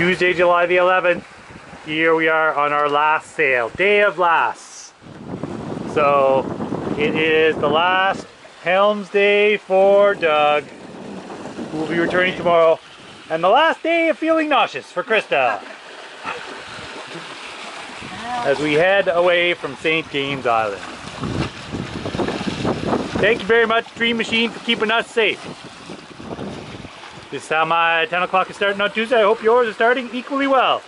Tuesday, July the 11th. Here we are on our last sail, day of last. So it is the last Helms day for Doug, who will be returning tomorrow, and the last day of feeling nauseous for Krista. As we head away from St. James Island. Thank you very much, Dream Machine, for keeping us safe. This is how my 10 o'clock is starting on Tuesday. I hope yours is starting equally well.